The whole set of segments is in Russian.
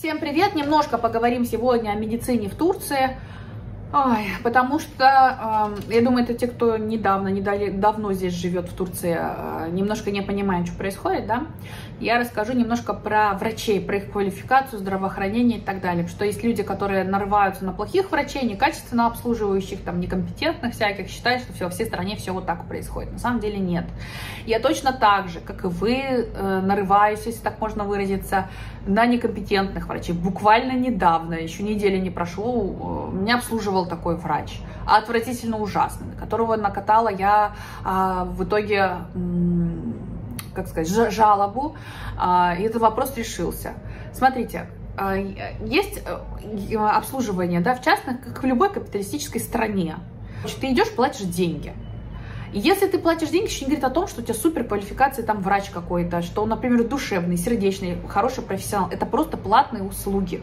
Всем привет! Немножко поговорим сегодня о медицине в Турции. Ой, потому что, э, я думаю, это те, кто недавно, недали, давно здесь живет в Турции, э, немножко не понимают, что происходит, да, я расскажу немножко про врачей, про их квалификацию, здравоохранение и так далее. Что есть люди, которые нарываются на плохих врачей, некачественно обслуживающих, там, некомпетентных всяких, считают, что все, во всей стране все вот так происходит. На самом деле нет. Я точно так же, как и вы, э, нарываюсь, если так можно выразиться, на некомпетентных врачей. Буквально недавно, еще недели не прошло, меня обслуживал был такой врач, отвратительно ужасный, которого накатала я а, в итоге, как сказать, жалобу, а, и этот вопрос решился. Смотрите, а, есть э, обслуживание, да, в частных, как в любой капиталистической стране. Ты идешь, платишь деньги. И если ты платишь деньги, еще не говорит о том, что у тебя супер квалификация, там врач какой-то, что он, например, душевный, сердечный, хороший профессионал. Это просто платные услуги.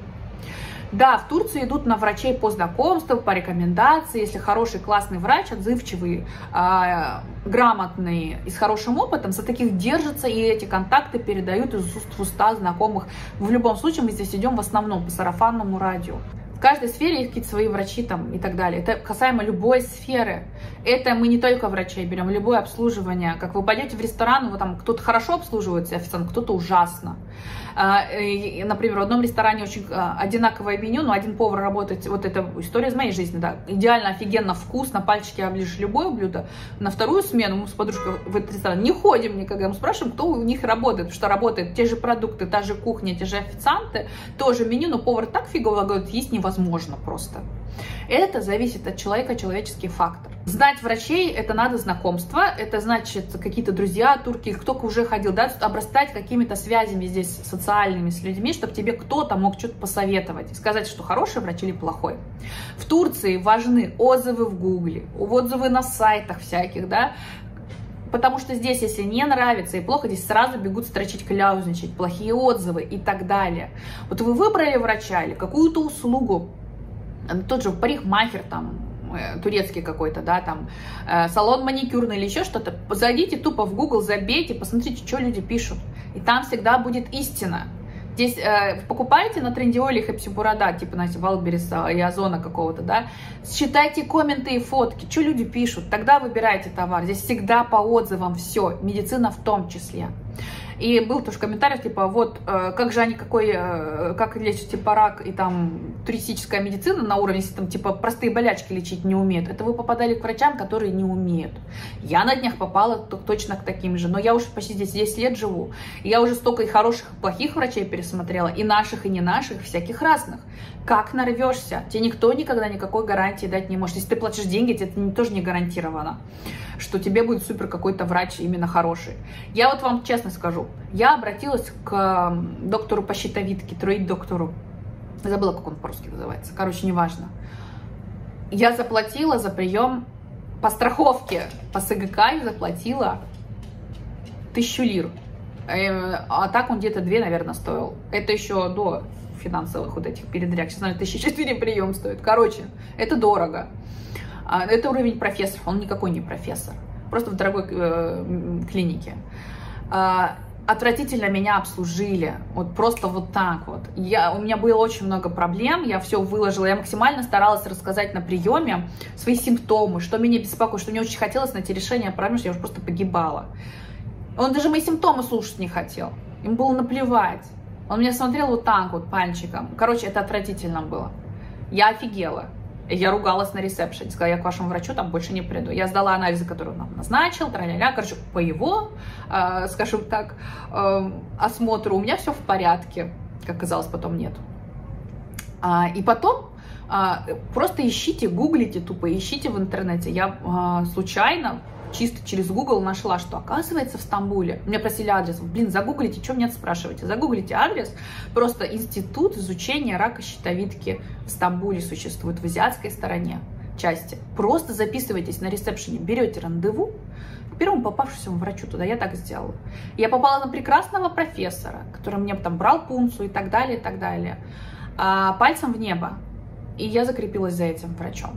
Да, в Турции идут на врачей по знакомству, по рекомендации. Если хороший, классный врач, отзывчивый, э, грамотный и с хорошим опытом, за таких держатся, и эти контакты передают из уст в уста знакомых. В любом случае мы здесь идем в основном по сарафанному радио. В каждой сфере есть какие-то свои врачи там и так далее. Это касаемо любой сферы. Это мы не только врачей берем, любое обслуживание. Как вы пойдете в ресторан, вы там кто-то хорошо обслуживается официант, кто-то ужасно. А, и, например, в одном ресторане очень а, одинаковое меню, но один повар работает, вот это история из моей жизни, да, идеально, офигенно, вкусно, пальчики оближешь любое блюдо. На вторую смену мы с подружкой в этот ресторан не ходим никогда, мы спрашиваем, кто у них работает, что работает, те же продукты, та же кухня, те же официанты, тоже меню, но повар так фигово говорит, есть невозможно просто. Это зависит от человека, человеческий фактор. Знать врачей, это надо знакомство, это значит какие-то друзья, турки, кто-то уже ходил, да, обрастать какими-то связями здесь социальными с людьми, чтобы тебе кто-то мог что-то посоветовать, сказать, что хороший врач или плохой. В Турции важны отзывы в Гугле, отзывы на сайтах всяких, да, Потому что здесь, если не нравится и плохо, здесь сразу бегут строчить, кляузничать, плохие отзывы и так далее. Вот вы выбрали врача или какую-то услугу, тот же парикмахер там, э, турецкий какой-то, да, там, э, салон маникюрный или еще что-то, зайдите тупо в Google, забейте, посмотрите, что люди пишут. И там всегда будет истина. Здесь э, покупаете на трендиоле хепсибурада, типа, знаете, Валбериса и Озона какого-то, да, считайте комменты и фотки, что люди пишут, тогда выбирайте товар. Здесь всегда по отзывам все, медицина в том числе. И был тоже комментарий, типа, вот, э, как же они, какой, э, как лечат, типа, рак и там туристическая медицина на уровне, если там, типа, простые болячки лечить не умеют. Это вы попадали к врачам, которые не умеют. Я на днях попала точно к таким же, но я уже почти здесь 10 лет живу. И я уже столько и хороших, и плохих врачей пересмотрела, и наших, и не наших, всяких разных. Как нарвешься? Тебе никто никогда никакой гарантии дать не может. Если ты платишь деньги, тебе это тоже не гарантировано что тебе будет супер какой-то врач именно хороший. Я вот вам честно скажу, я обратилась к доктору по щитовидке, троид-доктору. Забыла, как он по-русски называется. Короче, неважно. Я заплатила за прием по страховке, по СГК я заплатила тысячу лир. Э, а так он где-то две, наверное, стоил. Это еще до финансовых вот этих передряг. Сейчас, наверное, тысяча четыре прием стоит. Короче, это дорого. А, это уровень профессора, он никакой не профессор, просто в дорогой э, клинике. Отвратительно меня обслужили, вот просто вот так вот. Я, у меня было очень много проблем, я все выложила, я максимально старалась рассказать на приеме свои симптомы, что меня беспокоит, что мне очень хотелось найти решение проблем, что я уже просто погибала. Он даже мои симптомы слушать не хотел, им было наплевать. Он меня смотрел вот так вот пальчиком. Короче, это отвратительно было. Я офигела. Я ругалась на ресепшене, сказала, я к вашему врачу там больше не приду. Я сдала анализы, которые он нам назначил, тра-ля-ля. Короче, по его, э, скажем так, э, осмотру у меня все в порядке. Как оказалось, потом нет. А, и потом а, просто ищите, гуглите тупо, ищите в интернете. Я а, случайно чисто через Google нашла, что оказывается в Стамбуле, меня просили адрес, блин, загуглите, что мне спрашиваете, загуглите адрес, просто институт изучения рака щитовидки в Стамбуле существует, в азиатской стороне части. Просто записывайтесь на ресепшене, берете рандеву, первому попавшемуся врачу туда, я так сделала. Я попала на прекрасного профессора, который мне там брал пункцию и так далее, и так далее, а, пальцем в небо. И я закрепилась за этим врачом.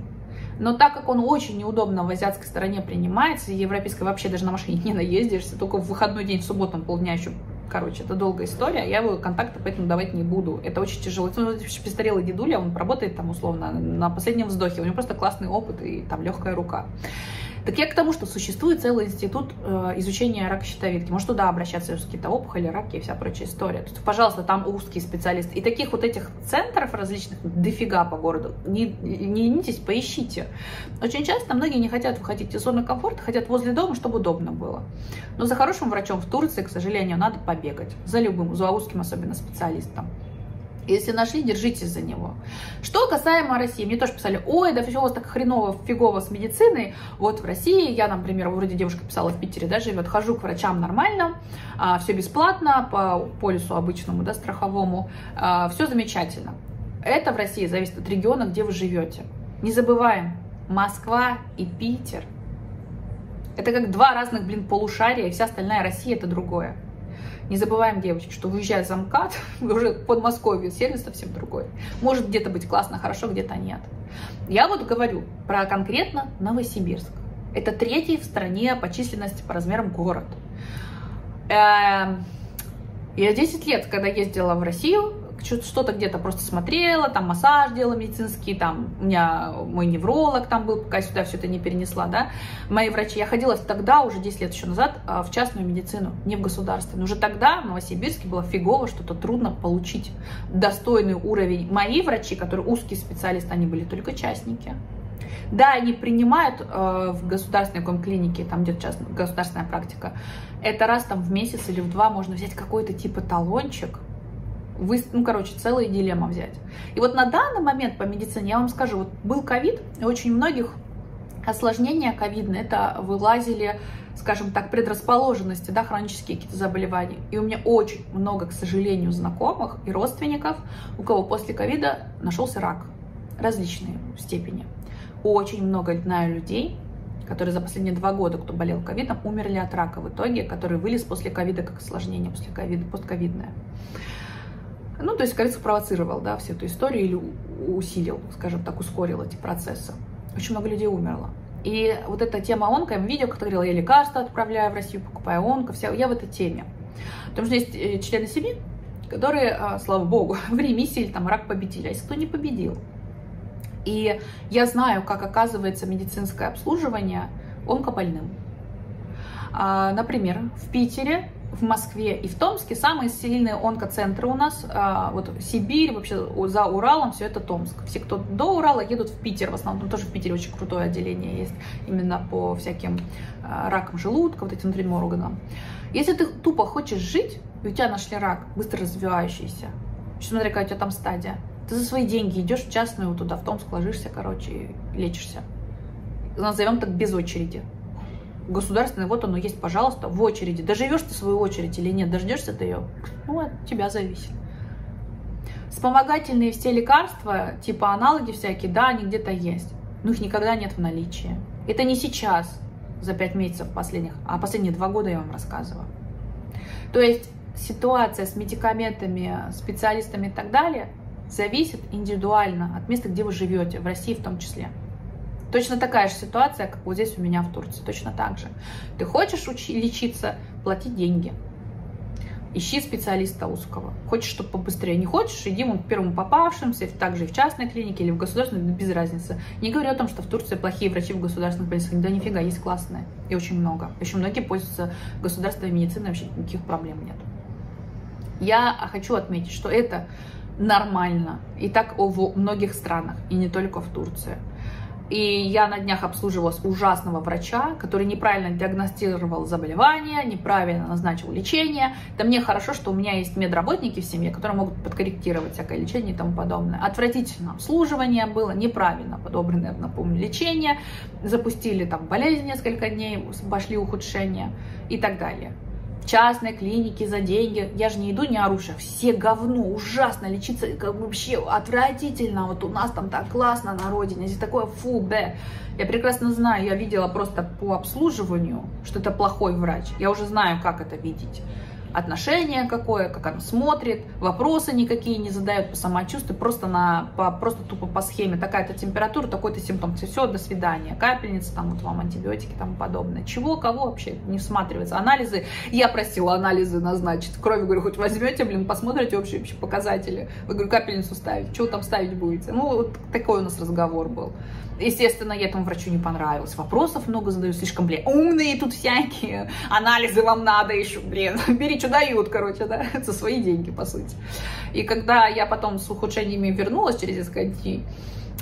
Но так как он очень неудобно в азиатской стороне принимается, европейской вообще даже на машине не наездишься, только в выходной день, в субботу полдня еще Короче, это долгая история, я его контакты поэтому давать не буду. Это очень тяжело. Это ну, престарелый дедуля, он работает там условно на последнем вздохе, у него просто классный опыт и там легкая рука. Так я к тому, что существует целый институт э, изучения рака щитовидки. Может туда обращаться, если какие-то опухоли, раки и вся прочая история. То есть, пожалуйста, там узкие специалисты. И таких вот этих центров различных дофига по городу. Не, не ленитесь, поищите. Очень часто многие не хотят выходить из зоны комфорта, хотят возле дома, чтобы удобно было. Но за хорошим врачом в Турции, к сожалению, надо побегать. За любым, за узким особенно специалистом. Если нашли, держитесь за него. Что касаемо России, мне тоже писали, ой, да все у вас так хреново, фигово с медициной. Вот в России, я, например, вроде девушка писала в Питере, да, живет, хожу к врачам нормально, а, все бесплатно, по полису обычному, да, страховому, а, все замечательно. Это в России зависит от региона, где вы живете. Не забываем, Москва и Питер. Это как два разных, блин, полушария, и вся остальная Россия это другое. Не забываем, девочки, что выезжая за МКАД, уже в Подмосковье, сервис совсем другой. Может где-то быть классно, хорошо, где-то нет. Я вот говорю про конкретно Новосибирск. Это третий в стране по численности, по размерам город. Эм, я 10 лет, когда ездила в Россию, что-то где-то просто смотрела, там массаж делала медицинский, там у меня мой невролог там был, пока сюда все это не перенесла, да, мои врачи. Я ходила тогда, уже 10 лет еще назад, а, в частную медицину, не в государственную. Уже тогда в Новосибирске было фигово, что-то трудно получить достойный уровень. Мои врачи, которые узкие специалисты, они были только частники. Да, они принимают э, в государственной клинике, там где-то сейчас государственная практика, это раз там в месяц или в два можно взять какой-то типа талончик, вы, ну, короче, целая дилемма взять. И вот на данный момент по медицине, я вам скажу, вот был ковид, и очень многих осложнения ковидные, это вылазили, скажем так, предрасположенности, да, хронические какие-то заболевания. И у меня очень много, к сожалению, знакомых и родственников, у кого после ковида нашелся рак различной степени. Очень много знаю людей, которые за последние два года, кто болел ковидом, умерли от рака в итоге, который вылез после ковида как осложнение после ковида, постковидное. Ну, то есть, кажется, спровоцировал, да, всю эту историю или усилил, скажем так, ускорил эти процессы. Очень много людей умерло. И вот эта тема онко, я видео, как говорила, я лекарства отправляю в Россию, покупаю онко, вся, я в этой теме. Потому что есть э, члены семьи, которые, а, слава богу, в ремиссии или там рак победили, а если кто не победил. И я знаю, как оказывается медицинское обслуживание онкобольным. А, например, в Питере в Москве и в Томске самые сильные онкоцентры у нас. А, вот Сибирь, вообще за Уралом все это Томск. Все, кто до Урала, едут в Питер. В основном тоже в Питере очень крутое отделение есть именно по всяким а, ракам желудка, вот этим внутренним органам. Если ты тупо хочешь жить, и у тебя нашли рак, быстро развивающийся, смотри, какая у тебя там стадия, ты за свои деньги идешь в частную туда, в Томск ложишься, короче, и лечишься. Назовем так без очереди государственный, вот оно есть, пожалуйста, в очереди. Доживешь ты свою очередь или нет, дождешься ты ее, ну, от тебя зависит. Вспомогательные все лекарства, типа аналоги всякие, да, они где-то есть, но их никогда нет в наличии. Это не сейчас, за пять месяцев последних, а последние два года я вам рассказываю. То есть ситуация с медикаментами, специалистами и так далее зависит индивидуально от места, где вы живете, в России в том числе. Точно такая же ситуация, как вот здесь у меня в Турции. Точно так же. Ты хочешь учи, лечиться, плати деньги. Ищи специалиста узкого. Хочешь, чтобы побыстрее. Не хочешь, иди к первому попавшимся, также и в частной клинике или в государственной, без разницы. Не говорю о том, что в Турции плохие врачи в государственных больницах. Да нифига, есть классные. И очень много. Очень многие пользуются государственной медициной, вообще никаких проблем нет. Я хочу отметить, что это нормально. И так в многих странах, и не только в Турции. И я на днях обслуживала ужасного врача, который неправильно диагностировал заболевание, неправильно назначил лечение. Да мне хорошо, что у меня есть медработники в семье, которые могут подкорректировать всякое лечение и тому подобное. Отвратительное обслуживание было, неправильно подобранное, напомню, лечение. Запустили там болезнь несколько дней, пошли ухудшения и так далее частной клинике за деньги. Я же не иду, не оруша. Все говно, ужасно лечиться, как вообще отвратительно. Вот у нас там так классно на родине, здесь такое фу, б. Я прекрасно знаю, я видела просто по обслуживанию, что это плохой врач. Я уже знаю, как это видеть. Отношение какое, как она смотрит, вопросы никакие не задает по самочувствию, просто, на, по, просто тупо по схеме. Такая-то температура, такой-то симптом, все, до свидания. Капельница, там вот вам антибиотики тому подобное. Чего, кого вообще не всматривается. Анализы, я просила анализы назначить. Крови, говорю, хоть возьмете, блин, посмотрите общие, общие показатели. Вы, говорю, капельницу ставить, чего там ставить будете? Ну, вот такой у нас разговор был. Естественно, я этому врачу не понравилась. Вопросов много задаю, слишком, блин, умные тут всякие, анализы вам надо еще, блин, бери, что дают, короче, да, за свои деньги, по сути. И когда я потом с ухудшениями вернулась через несколько дней,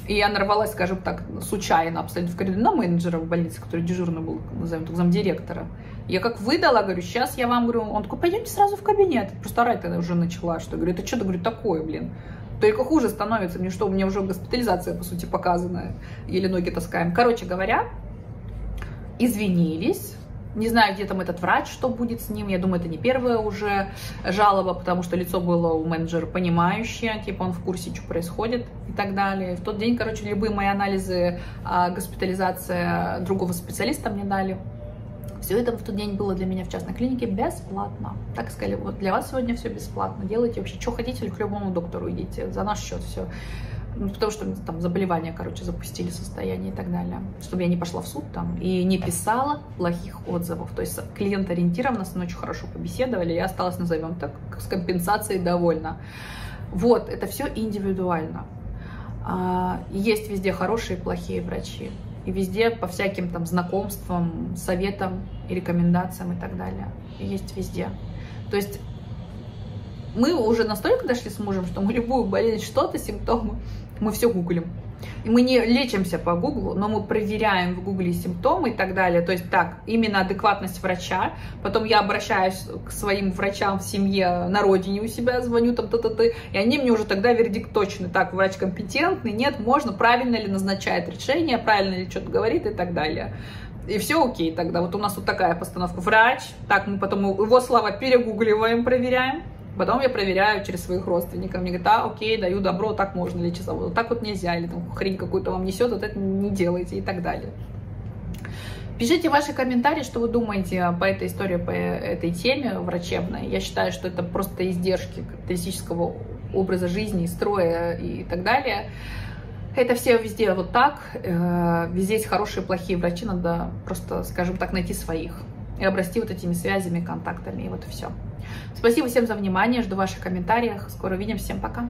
и я нарвалась, скажем так, случайно абсолютно в коридоре на менеджера в больнице, который дежурный был, назовем так, замдиректора. Я как выдала, говорю, сейчас я вам говорю, он такой, пойдемте сразу в кабинет. Просто орать тогда уже начала, что, говорю, это что-то, говорю, такое, блин. Только хуже становится мне, что у меня уже госпитализация, по сути, показанная. Еле ноги таскаем. Короче говоря, извинились. Не знаю, где там этот врач, что будет с ним. Я думаю, это не первая уже жалоба, потому что лицо было у менеджера понимающее, типа он в курсе, что происходит и так далее. В тот день, короче, любые мои анализы, а, госпитализация другого специалиста мне дали. Все это в тот день было для меня в частной клинике бесплатно. Так сказали, вот для вас сегодня все бесплатно. Делайте вообще, что хотите, к любому доктору идите. За наш счет все. Ну, потому что там заболевания, короче, запустили состояние и так далее. Чтобы я не пошла в суд там и не писала плохих отзывов. То есть клиент ориентированно с очень хорошо побеседовали. Я осталась, назовем так, с компенсацией довольна. Вот, это все индивидуально. А, есть везде хорошие и плохие врачи и везде по всяким там знакомствам, советам и рекомендациям и так далее. Есть везде. То есть мы уже настолько дошли с мужем, что мы любую болезнь, что-то, симптомы, мы все гуглим. Мы не лечимся по Гуглу, но мы проверяем в Гугле симптомы и так далее. То есть так, именно адекватность врача. Потом я обращаюсь к своим врачам в семье на родине у себя, звоню там т-т-т, и они мне уже тогда вердикт точный. Так, врач компетентный, нет, можно, правильно ли назначает решение, правильно ли что-то говорит и так далее. И все окей тогда. Вот у нас вот такая постановка. Врач, так мы потом его слова перегугливаем, проверяем. Потом я проверяю через своих родственников. Мне говорят, а, окей, даю добро, так можно лечиться. Вот так вот нельзя, или там хрень какую-то вам несет, вот это не делайте и так далее. Пишите ваши комментарии, что вы думаете по этой истории, по этой теме врачебной. Я считаю, что это просто издержки капиталистического образа жизни, строя и так далее. Это все везде вот так. Э, везде есть хорошие и плохие врачи. Надо просто, скажем так, найти своих и обрасти вот этими связями, контактами, и вот все. Спасибо всем за внимание, жду ваших комментариев. Скоро увидимся, всем пока.